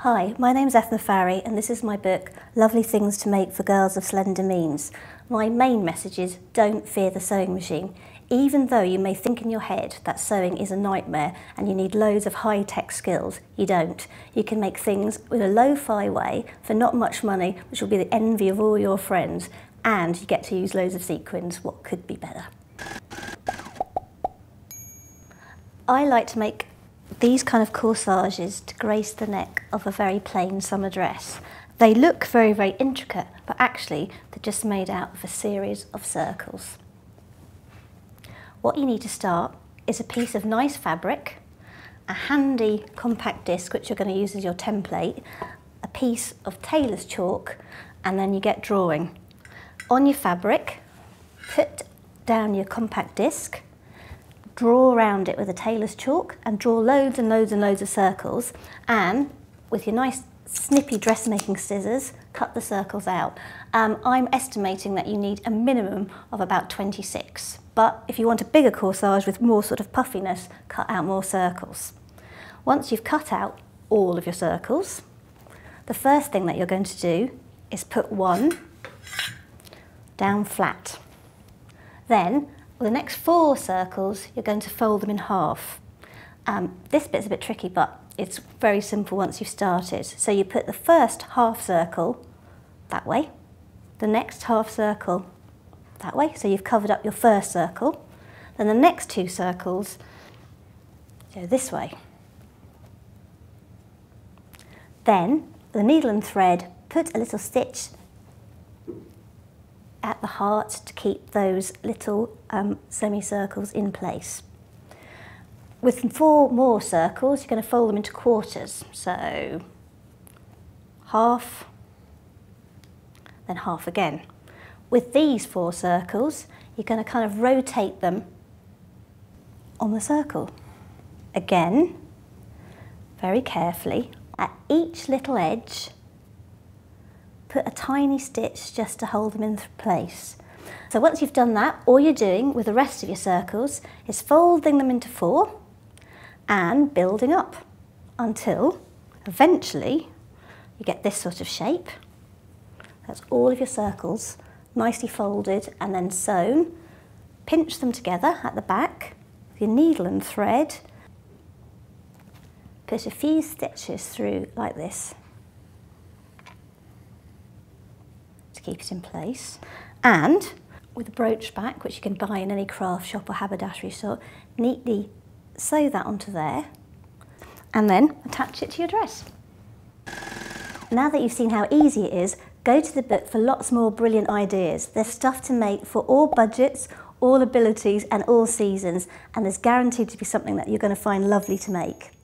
Hi, my name is Eithne Farry and this is my book, Lovely Things to Make for Girls of Slender Means. My main message is don't fear the sewing machine. Even though you may think in your head that sewing is a nightmare and you need loads of high-tech skills, you don't. You can make things with a lo-fi way for not much money, which will be the envy of all your friends, and you get to use loads of sequins. What could be better? I like to make these kind of corsages to grace the neck of a very plain summer dress. They look very, very intricate, but actually they're just made out of a series of circles. What you need to start is a piece of nice fabric, a handy compact disc which you're going to use as your template, a piece of tailor's chalk, and then you get drawing. On your fabric, put down your compact disc, draw around it with a tailor's chalk and draw loads and loads and loads of circles and with your nice snippy dressmaking scissors cut the circles out. Um, I'm estimating that you need a minimum of about 26 but if you want a bigger corsage with more sort of puffiness cut out more circles. Once you've cut out all of your circles the first thing that you're going to do is put one down flat. Then the next four circles, you're going to fold them in half. Um, this bit's a bit tricky, but it's very simple once you've started. So you put the first half circle that way, the next half circle that way, so you've covered up your first circle. Then the next two circles go this way. Then, the needle and thread, put a little stitch at the heart to keep those little um, semicircles in place. With four more circles, you're going to fold them into quarters. So half, then half again. With these four circles, you're going to kind of rotate them on the circle. Again, very carefully, at each little edge, put a tiny stitch just to hold them in place. So once you've done that, all you're doing with the rest of your circles is folding them into four and building up until eventually you get this sort of shape. That's all of your circles nicely folded and then sewn. Pinch them together at the back with your needle and thread. Put a few stitches through like this keep it in place. And with a brooch back, which you can buy in any craft shop or haberdashery store, neatly sew that onto there and then attach it to your dress. Now that you've seen how easy it is, go to the book for lots more brilliant ideas. There's stuff to make for all budgets, all abilities and all seasons and there's guaranteed to be something that you're going to find lovely to make.